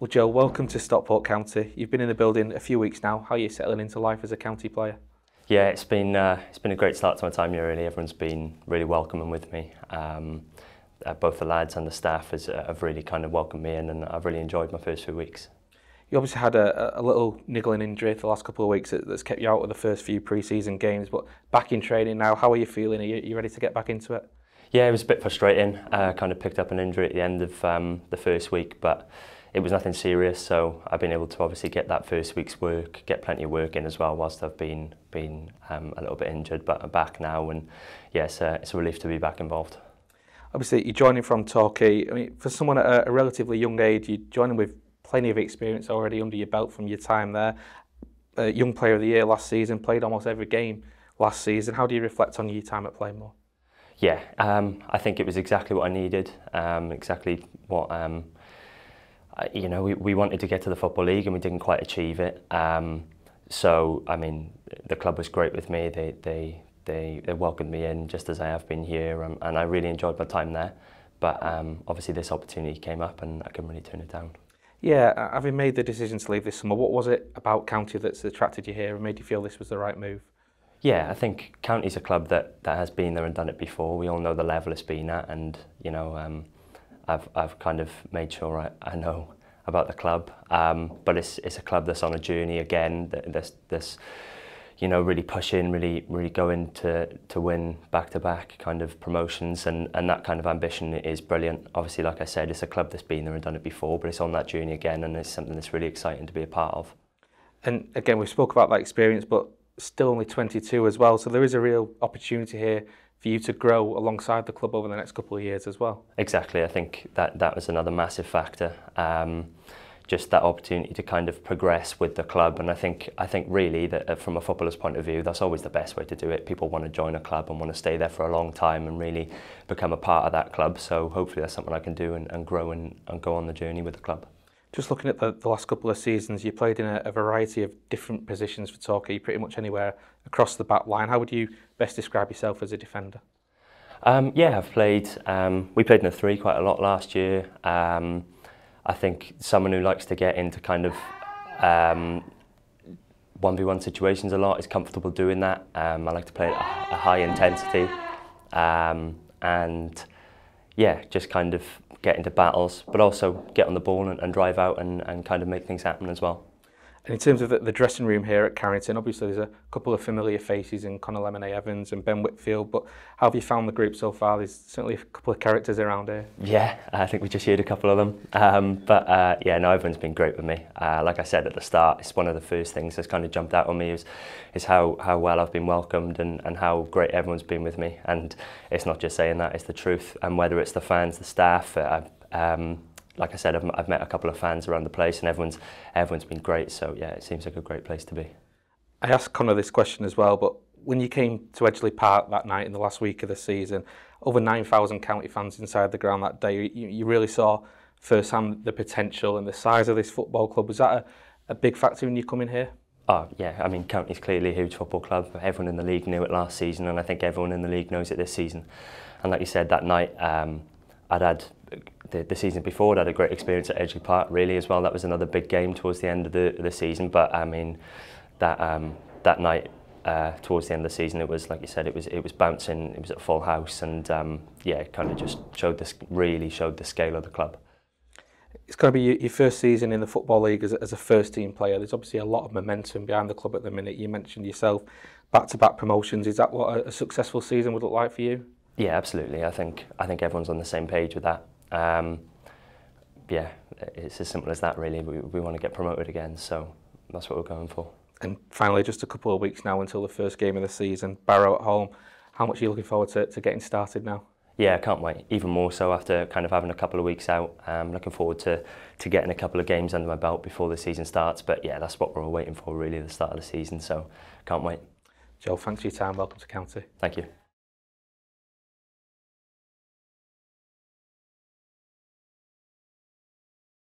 Well, Joe, welcome to Stockport County. You've been in the building a few weeks now. How are you settling into life as a county player? Yeah, it's been uh, it's been a great start to my time here. Really, everyone's been really welcoming with me. Um, uh, both the lads and the staff has, uh, have really kind of welcomed me in, and I've really enjoyed my first few weeks. You obviously had a, a little niggling injury for the last couple of weeks that's kept you out of the first few pre-season games, but back in training now. How are you feeling? Are you, you ready to get back into it? Yeah, it was a bit frustrating. I uh, kind of picked up an injury at the end of um, the first week, but it was nothing serious, so I've been able to obviously get that first week's work, get plenty of work in as well whilst I've been been um, a little bit injured, but I'm back now and yes, uh, it's a relief to be back involved. Obviously, you're joining from Torquay. I mean, for someone at a, a relatively young age, you're joining with plenty of experience already under your belt from your time there. a young Player of the Year last season, played almost every game last season. How do you reflect on your time at Playmore? Yeah, um, I think it was exactly what I needed, um, exactly what um, you know, we, we wanted to get to the Football League and we didn't quite achieve it. Um, so, I mean, the club was great with me. They, they, they, they welcomed me in just as I have been here um, and I really enjoyed my time there. But um, obviously this opportunity came up and I couldn't really turn it down. Yeah, having made the decision to leave this summer, what was it about County that's attracted you here and made you feel this was the right move? Yeah, I think County's a club that, that has been there and done it before. We all know the level it's been at, and you know, um, I've I've kind of made sure I, I know about the club. Um, but it's, it's a club that's on a journey again, this, this you know, really pushing, really, really going to, to win back-to-back -back kind of promotions and, and that kind of ambition is brilliant. Obviously, like I said, it's a club that's been there and done it before, but it's on that journey again and it's something that's really exciting to be a part of. And again, we spoke about that experience, but still only 22 as well, so there is a real opportunity here for you to grow alongside the club over the next couple of years as well. Exactly. I think that that was another massive factor. Um, just that opportunity to kind of progress with the club and I think I think really that uh, from a footballer's point of view that's always the best way to do it people want to join a club and want to stay there for a long time and really become a part of that club so hopefully that's something I can do and, and grow and, and go on the journey with the club. Just looking at the, the last couple of seasons, you played in a, a variety of different positions for Torquay, pretty much anywhere across the back line. How would you best describe yourself as a defender? Um, yeah, I've played. Um, we played in a three quite a lot last year. Um, I think someone who likes to get into kind of um, 1v1 situations a lot is comfortable doing that. Um, I like to play at a high intensity um, and yeah, just kind of get into battles, but also get on the ball and, and drive out and, and kind of make things happen as well. And in terms of the, the dressing room here at Carrington, obviously there's a couple of familiar faces in Conor Lemonade Evans and Ben Whitfield, but how have you found the group so far? There's certainly a couple of characters around here. Yeah, I think we just heard a couple of them. Um, but uh, yeah, no, everyone's been great with me. Uh, like I said at the start, it's one of the first things that's kind of jumped out on me is, is how, how well I've been welcomed and, and how great everyone's been with me. And it's not just saying that, it's the truth. And whether it's the fans, the staff, uh, um, like I said, I've, I've met a couple of fans around the place and everyone's, everyone's been great. So yeah, it seems like a great place to be. I asked Connor this question as well, but when you came to Edgeley Park that night in the last week of the season, over 9,000 county fans inside the ground that day, you, you really saw firsthand the potential and the size of this football club. Was that a, a big factor when you come in here? Oh, yeah, I mean, County's clearly a huge football club. Everyone in the league knew it last season, and I think everyone in the league knows it this season. And like you said, that night, um, I'd had the, the season before, I'd had a great experience at Edgeley Park really as well. That was another big game towards the end of the, the season. But I mean, that um, that night uh, towards the end of the season, it was like you said, it was it was bouncing. It was at full house, and um, yeah, it kind of just showed this really showed the scale of the club. It's going to be your first season in the Football League as a, as a first team player. There's obviously a lot of momentum behind the club at the minute. You mentioned yourself back to back promotions. Is that what a, a successful season would look like for you? Yeah, absolutely. I think I think everyone's on the same page with that. Um, yeah, it's as simple as that really. We, we want to get promoted again, so that's what we're going for. And finally, just a couple of weeks now until the first game of the season, Barrow at home. How much are you looking forward to, to getting started now? Yeah, I can't wait. Even more so after kind of having a couple of weeks out. I'm um, looking forward to, to getting a couple of games under my belt before the season starts. But yeah, that's what we're all waiting for really, the start of the season. So can't wait. Joe, thanks for your time. Welcome to County. Thank you.